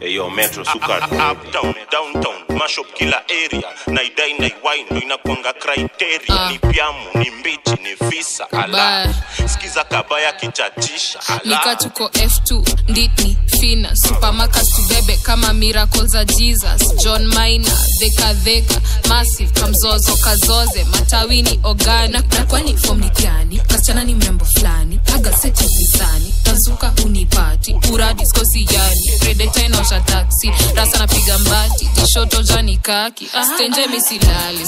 eyo metro suka uptown downtown mashup kila area. Naidai naiwai ndo inakwanga criteria. Uh. ni pyamu ni mbichi ni visa ala. Sikiza kabaya kichachisha nika tuko f2 nditni fina. Supamakas tubebe kama miracle za jesus john mina dhekadheka massive kamzozo kazoze matawini ogani. Na, na kwani fom ni gani? Kasichana ni mrembo fulani agaseti visani tazuka unipati uradiskosi yani redeta inaosha taksi rasa napiga mbati. Tishoto jani kaki stenje misilali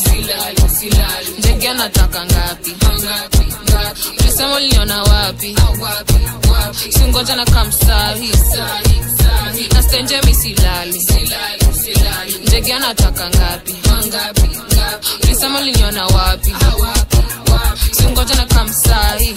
njege anataka ngapi? Ulisema uliniona wapi? Singoja na kamsahi na stenje misilali njege anataka ngapi? Ulisema uliniona wapi? Singoja na kamsahi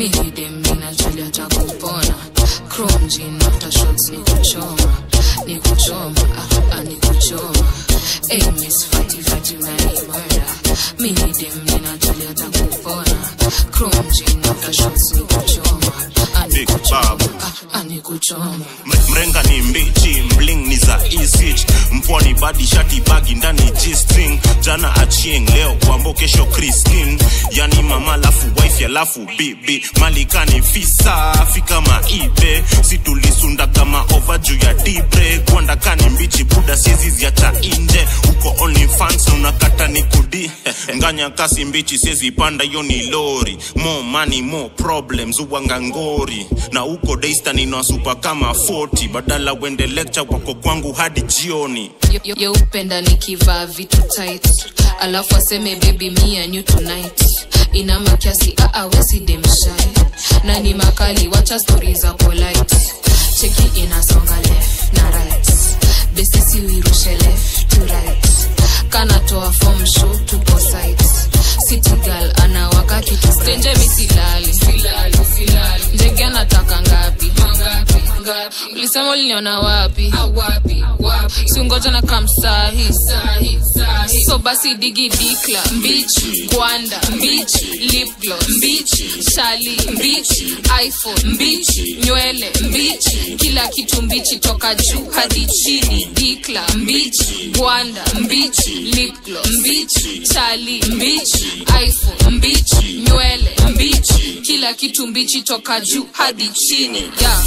mimi dem ninajulia takupona chrome jean after shots ni kuchoma. Ni kuchoma ah, ni kuchoma. Hey, fati fati unaimana mimi dem ninajulia takupona chrome jean shots ni kuchoma. Kuchoma ah, ni kuchoma. Mrenga ni mbichi mbling ni za isich mpwani badi shati bagi ndani g-string. Jana achieng leo kwambo kesho cristin yani mama lafu wife alafu bibi. Malikani fisa fika maibe. Situlisunda kama ova juu ya dibre. Kwandakani mbichi buda siezi ziacha inje uko fans unakata ni kudi. Nganya kasi mbichi siezi panda hiyo ni lori. More money more problems uwanga ngori. Na huko daystan inawasupa kama 40 badala wende lecture wako kwangu hadi jioni. Yeupenda nikivaa vitu tight. Alafu aseme baby and you tonight. Ina makiasi aawesidemshai na ni makali wacha stori za polite cheki inasonga left na right anawaka kitu stenje ulisema uliniona wapi? Siungoja na kamsahi so basi digi dikla. Mbich kwanda lip gloss. Mbichi, shali. Mbichi, iphone. Mbichi, nywele. Mbichi, kila kitu mbichi toka juu hadi chini. Dikla. Mbich kwanda lip gloss. Mbichi, shali. Mbichi, iphone. Mbichi, nywele. Mbichi, kila kitu mbichi toka juu hadi chini. Yeah.